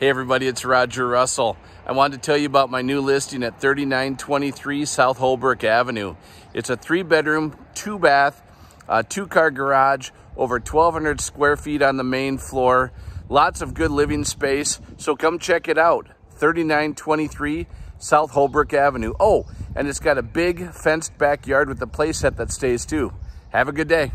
Hey everybody, it's Roger Russell. I wanted to tell you about my new listing at 3923 South Holbrook Avenue. It's a three bedroom, two bath, uh, two car garage, over 1,200 square feet on the main floor. Lots of good living space, so come check it out. 3923 South Holbrook Avenue. Oh, and it's got a big fenced backyard with a playset that stays too. Have a good day.